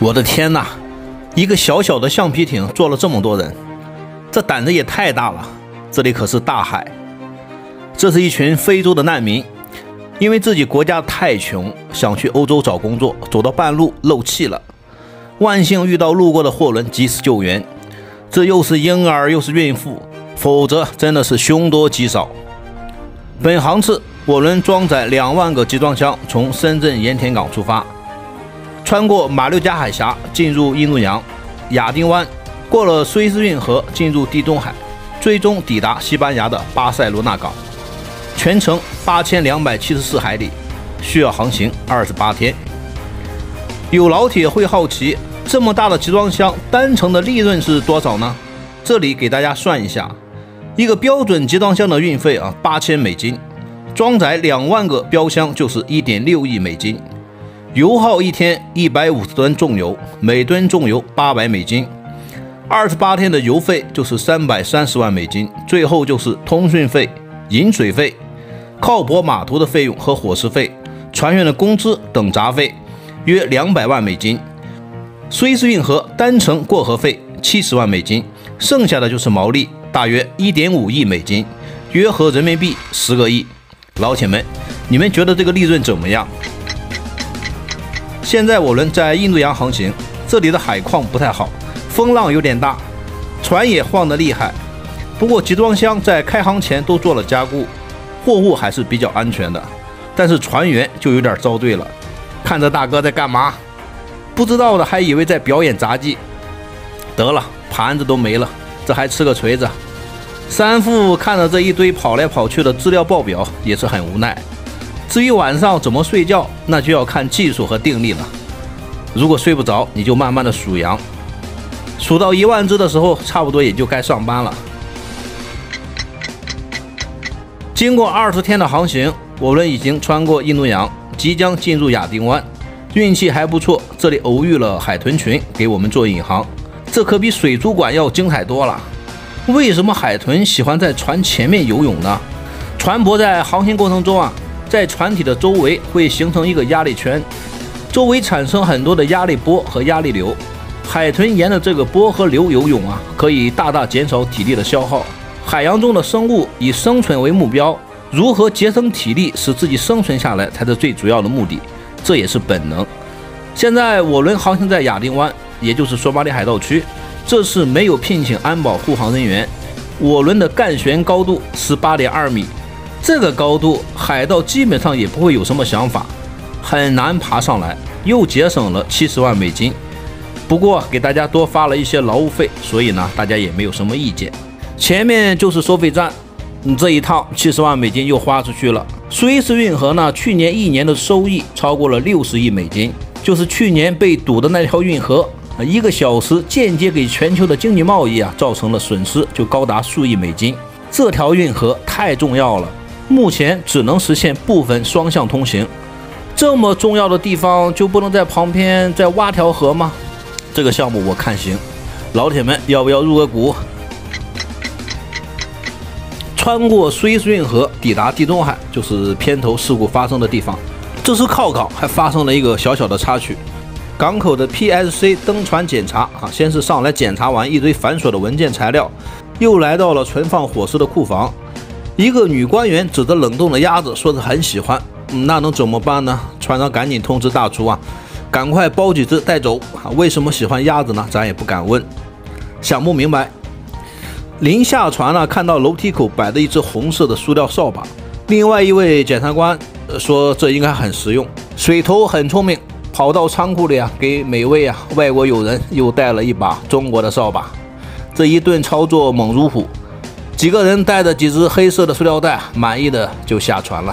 我的天哪！一个小小的橡皮艇坐了这么多人，这胆子也太大了。这里可是大海。这是一群非洲的难民，因为自己国家太穷，想去欧洲找工作，走到半路漏气了。万幸遇到路过的货轮，及时救援。这又是婴儿又是孕妇，否则真的是凶多吉少。本航次货轮装载两万个集装箱，从深圳盐田港出发。穿过马六甲海峡进入印度洋亚丁湾，过了苏伊士运河进入地中海，最终抵达西班牙的巴塞罗那港。全程八千两百七十四海里，需要航行二十八天。有老铁会好奇，这么大的集装箱单程的利润是多少呢？这里给大家算一下，一个标准集装箱的运费啊，八千美金，装载两万个标箱就是一点六亿美金。油耗一天一百五十吨重油，每吨重油八百美金，二十八天的油费就是三百三十万美金。最后就是通讯费、饮水费、靠泊码头的费用和伙食费、船员的工资等杂费，约两百万美金。苏伊士运河单程过河费七十万美金，剩下的就是毛利，大约一点五亿美金，约合人民币十个亿。老铁们，你们觉得这个利润怎么样？现在我们在印度洋航行，这里的海况不太好，风浪有点大，船也晃得厉害。不过集装箱在开航前都做了加固，货物还是比较安全的。但是船员就有点遭罪了，看这大哥在干嘛？不知道的还以为在表演杂技。得了，盘子都没了，这还吃个锤子？三副看着这一堆跑来跑去的资料报表，也是很无奈。至于晚上怎么睡觉，那就要看技术和定力了。如果睡不着，你就慢慢的数羊，数到一万只的时候，差不多也就该上班了。经过二十天的航行，我们已经穿过印度洋，即将进入亚丁湾。运气还不错，这里偶遇了海豚群，给我们做引航。这可比水族馆要精彩多了。为什么海豚喜欢在船前面游泳呢？船舶在航行过程中啊。在船体的周围会形成一个压力圈，周围产生很多的压力波和压力流。海豚沿着这个波和流游泳啊，可以大大减少体力的消耗。海洋中的生物以生存为目标，如何节省体力使自己生存下来才是最主要的目的，这也是本能。现在我轮航行在亚丁湾，也就是索马里海盗区，这次没有聘请安保护航人员。我轮的干舷高度十八点二米。这个高度，海盗基本上也不会有什么想法，很难爬上来，又节省了七十万美金。不过给大家多发了一些劳务费，所以呢，大家也没有什么意见。前面就是收费站，你这一趟七十万美金又花出去了。苏伊士运河呢，去年一年的收益超过了六十亿美金，就是去年被堵的那条运河，一个小时间接给全球的经济贸易啊造成了损失，就高达数亿美金。这条运河太重要了。目前只能实现部分双向通行，这么重要的地方就不能在旁边再挖条河吗？这个项目我看行，老铁们要不要入个股？穿过苏伊士运河抵达地中海，就是片头事故发生的地方。这次靠港还发生了一个小小的插曲，港口的 PSC 登船检查啊，先是上来检查完一堆繁琐的文件材料，又来到了存放火食的库房。一个女官员指着冷冻的鸭子，说是很喜欢。那能怎么办呢？船长赶紧通知大厨啊，赶快包几只带走啊。为什么喜欢鸭子呢？咱也不敢问，想不明白。临下船了，看到楼梯口摆着一只红色的塑料扫把。另外一位检察官说这应该很实用。水头很聪明，跑到仓库里啊，给每位啊外国友人又带了一把中国的扫把。这一顿操作猛如虎。几个人带着几只黑色的塑料袋，满意的就下船了。